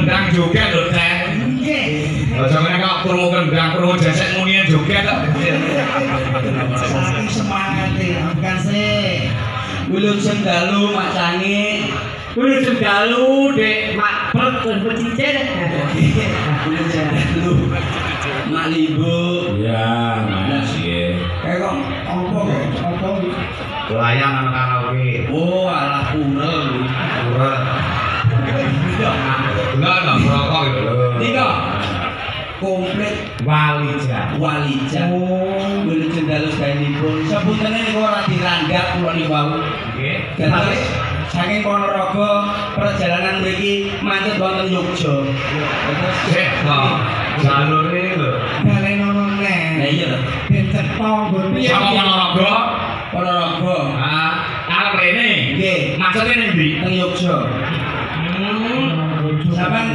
kendang joget lho teh nggih aja kok pro kendang pro jesek muni joget kok. semangat e amkan sih ulun sendalu mak cangi ulun sendalu dek. Mak pet kon pecice ulun sendalu mak libu ya nggih kae kok opo kok apa layang anak-anak oh alah punel ora Komplit Walija. walija. Oh, ulu cendalu saenipun. Sebutane niku ora diranggap kula niku wau. Oke. Terus saking Ponorogo perjalanan mriki mantep wonten Yogya. Terus Sik, kok. Jalure lho. balenono neh. Lah iya lho. Ben cetha nggon piye? Sama Ponorogo. Ponorogo. Ah, rene. Nggih, Maksudnya ning ndi? teng Yogya. Sampeyan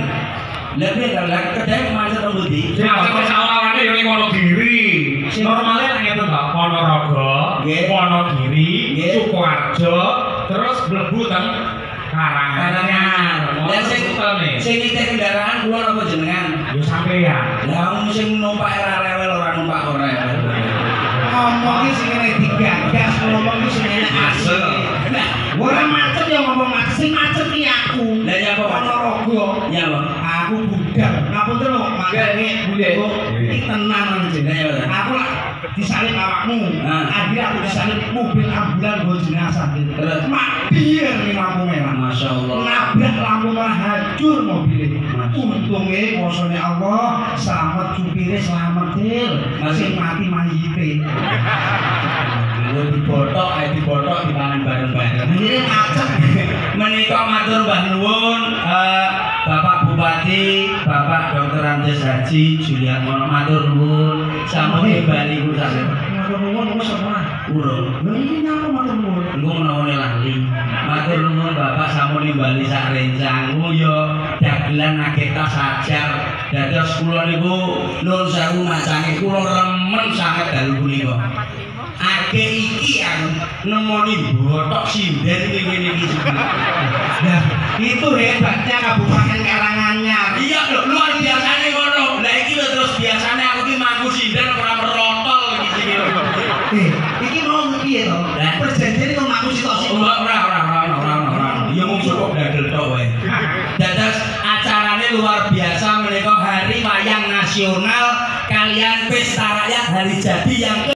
lha piye ta? Lah kedai macet yo ning Wonogiri. Normalnya nang ngeten Pak, Ponorogo. Wonogiri. Sukoharjo, terus mlebu teng. Karangan. Lah sing nih. sing nitih kendaraan kula napa jenengan? Yo sampeyan. Lah sing numpak rewel ora numpak ora. Ya apa? Aku budal. Ngapunten lho, makane Nggih. iki tenan jenenge. Aku lah disalip awakmu. Ah. Akhirnya aku disalip mobil ambulan go jenazah. Terus? Mak ning lampu merah. Masya Allah. nabrak lampu merah hancur Masya. untungnya kuasanya Allah selamat supirnya selamat til masih mati mayite Lu dibotok, ae dibotok dipangan bareng-bareng. ini macet Menika matur Mbah Nuwun, Bupati, Bapak Dr. Andes Haji Julian Mono matur nuwun. Sampun bali kula sampeyan. matur nuwun wis ora Urung. lha iki nyapa matur nuwun Engko menawane lali. Matur nuwun Bapak sampun bali sak rencang. Ya dagelan ageta sajar. Dados kula niku nuwun sewu macane kula remen sanget dalu punika. Age iki aku nemoni botok sinden ngene iki. nah itu hebatnya kabupaten Karanganyar Iya lho, luar biasane ngono. Lah iki lho terus biasane aku ki mangku sinden ora merotol iki eh iki mau piye to Lah. perjanjian kok ngaku sitok ora ora Nasional kalian pesta rakyat hari jadi yang ke